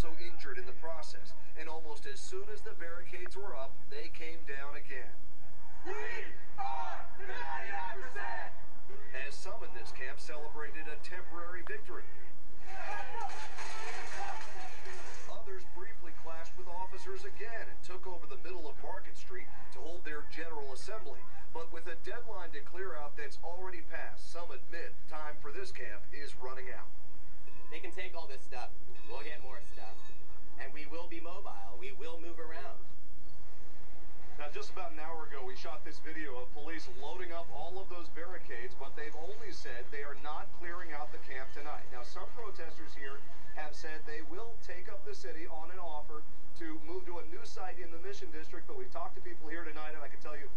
also injured in the process. And almost as soon as the barricades were up, they came down again. We are the 99%! As some in this camp celebrated a temporary victory. Others briefly clashed with officers again and took over the middle of Market Street to hold their General Assembly. But with a deadline to clear out that's already passed, some admit time for this camp is running out. They can take all this stuff. We'll get more stuff. And we will be mobile. We will move around. Now, just about an hour ago, we shot this video of police loading up all of those barricades, but they've only said they are not clearing out the camp tonight. Now, some protesters here have said they will take up the city on an offer to move to a new site in the Mission District, but we've talked to people here tonight, and I can tell you